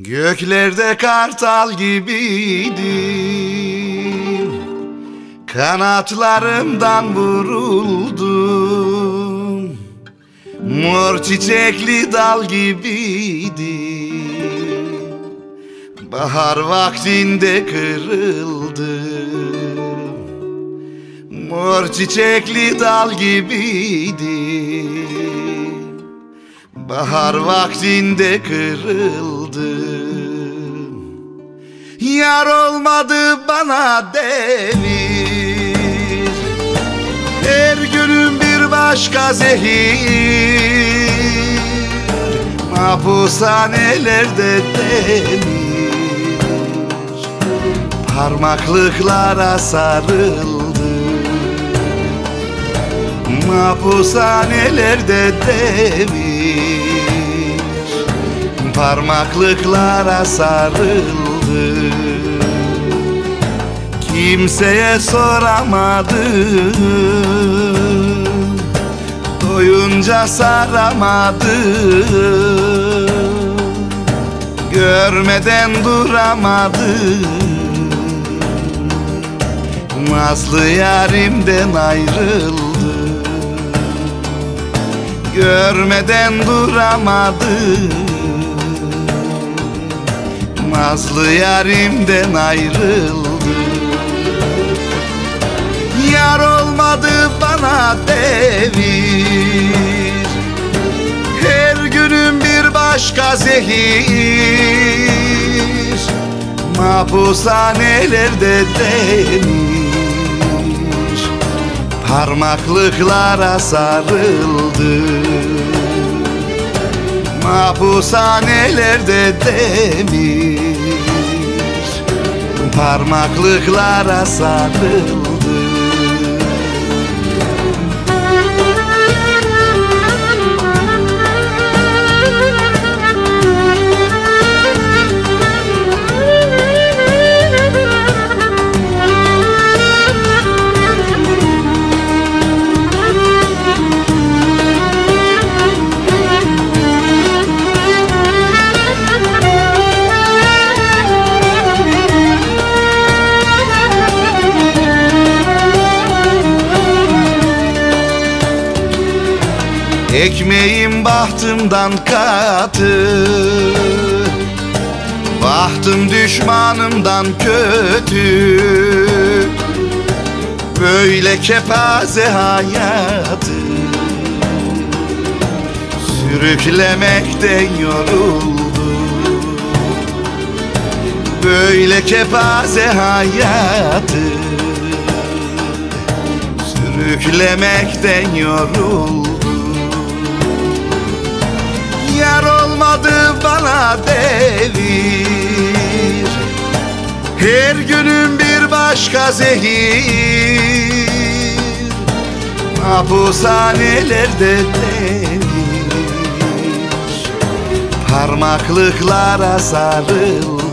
Göklerde kartal gibiydim Kanatlarımdan vuruldum. Mor çiçekli dal gibiydim Bahar vaktinde kırıldım. Mor çiçekli dal gibiydim Bahar vaktinde kırıldım Yar olmadı bana devir Her günüm bir başka zehir. Mahpushanelerde demir. Parmaklıklara sarıldım Mahpushanelerde demir Parmaklıklara sarıldı. Kimseye soramadım Doyunca saramadım Görmeden duramadım Nazlı yarimden ayrıldı. Görmeden duramadım Nazlı yarimden ayrıldı. Yar olmadı bana devir. Her günüm bir başka zehir. Mahpushanelerde demir. Parmaklıklara sarıldı Mahpushanelerde demir Parmaklıklara sarıldı Ekmeğim bahtımdan katı Bahtım düşmanımdan kötü. Böyle kepaze hayatı Sürüklemekten yoruldu. Böyle kepaze hayatı Sürüklemekten yoruldu Yar olmadı bana devir Her günüm bir başka zehir. Mahpushanelerde demir. Parmaklıklara sarıl